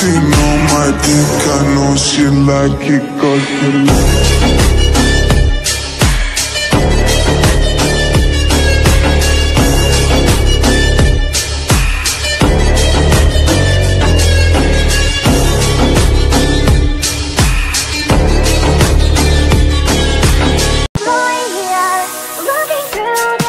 Nothing on my dick, I know like it Looking through